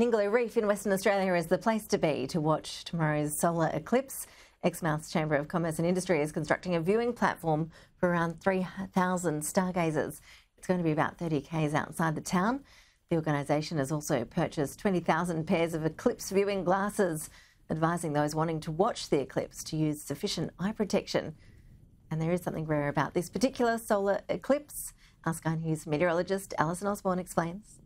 Ningaloo Reef in Western Australia is the place to be to watch tomorrow's solar eclipse. Exmouth's Chamber of Commerce and Industry is constructing a viewing platform for around 3,000 stargazers. It's going to be about 30 k's outside the town. The organisation has also purchased 20,000 pairs of eclipse viewing glasses, advising those wanting to watch the eclipse to use sufficient eye protection. And there is something rare about this particular solar eclipse. Our Sky News meteorologist Alison Osborne explains.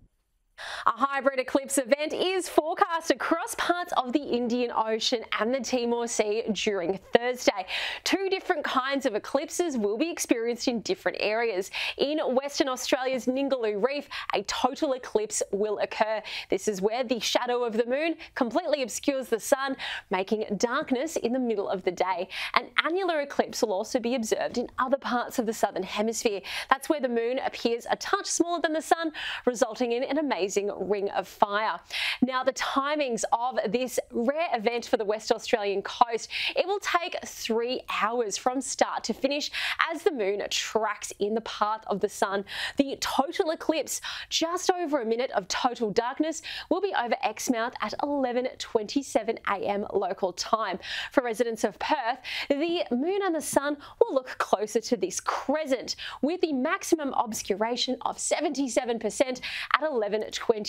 A hybrid eclipse event is forecast across parts of the Indian Ocean and the Timor Sea during Thursday. Two different kinds of eclipses will be experienced in different areas. In Western Australia's Ningaloo Reef, a total eclipse will occur. This is where the shadow of the moon completely obscures the sun, making darkness in the middle of the day. An annular eclipse will also be observed in other parts of the southern hemisphere. That's where the moon appears a touch smaller than the sun, resulting in an amazing ring of fire. Now, the timings of this rare event for the West Australian coast, it will take three hours from start to finish as the moon tracks in the path of the sun. The total eclipse, just over a minute of total darkness, will be over Exmouth at 11.27 a.m. local time. For residents of Perth, the moon and the sun will look closer to this crescent with the maximum obscuration of 77% at 11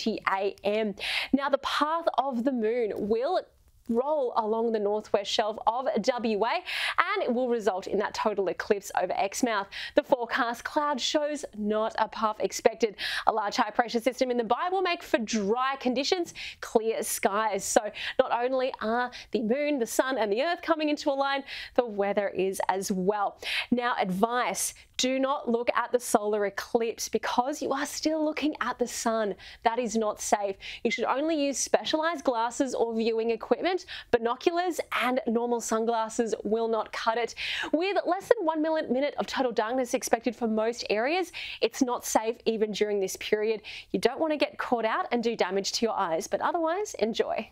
20 a.m. Now, the path of the moon will roll along the northwest shelf of WA and it will result in that total eclipse over Exmouth. The forecast cloud shows not a puff expected. A large high pressure system in the bay will make for dry conditions, clear skies. So not only are the moon, the sun and the earth coming into a line, the weather is as well. Now advice, do not look at the solar eclipse because you are still looking at the sun. That is not safe. You should only use specialized glasses or viewing equipment binoculars and normal sunglasses will not cut it. With less than one minute of total darkness expected for most areas, it's not safe even during this period. You don't want to get caught out and do damage to your eyes, but otherwise, enjoy.